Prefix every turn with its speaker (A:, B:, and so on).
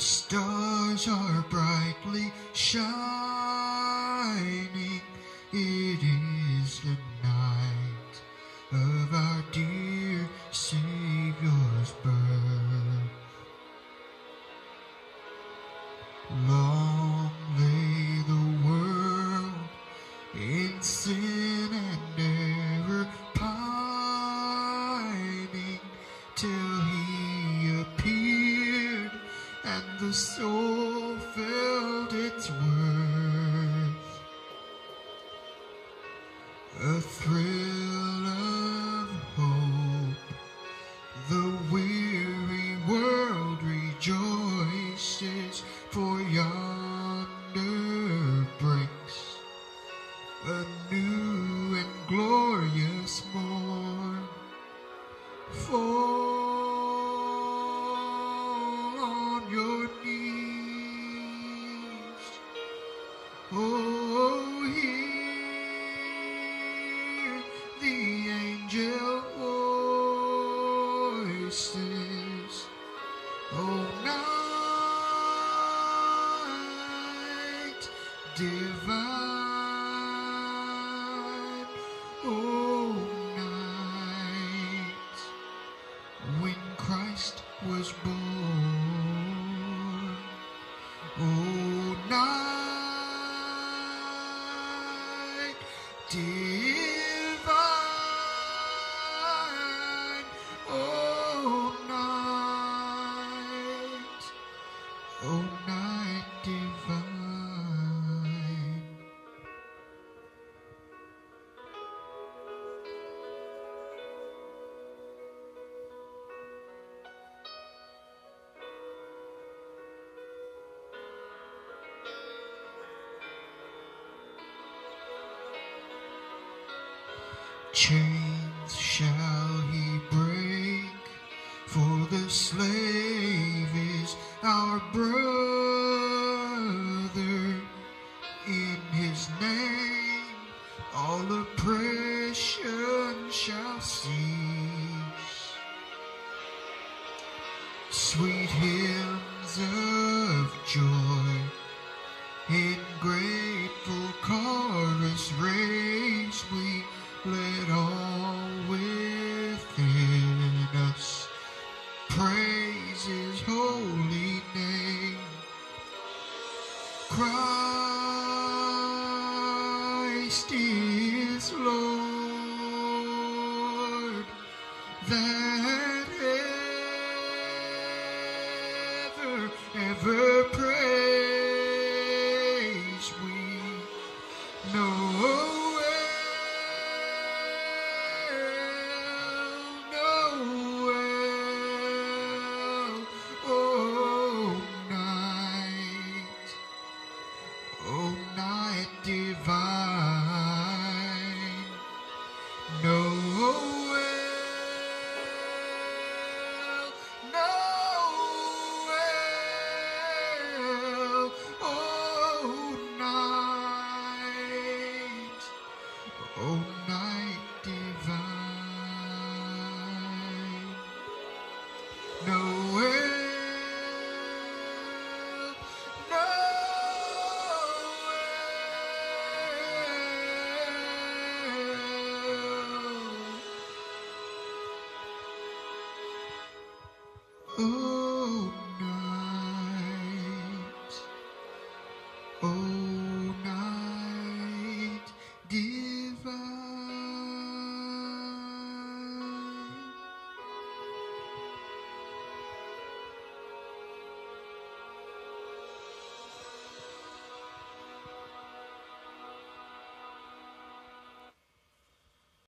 A: stars are brightly shining. The soul felt its worth. A thrill of hope, the weary world rejoices, for yonder breaks divine. Oh, night when Christ was born. Oh, night divine. Oh, night. Oh, night Chains shall he break, for the slave is our brother. In his name all oppression shall cease. Sweet hymns of joy in grateful Christ is Lord. There Ooh.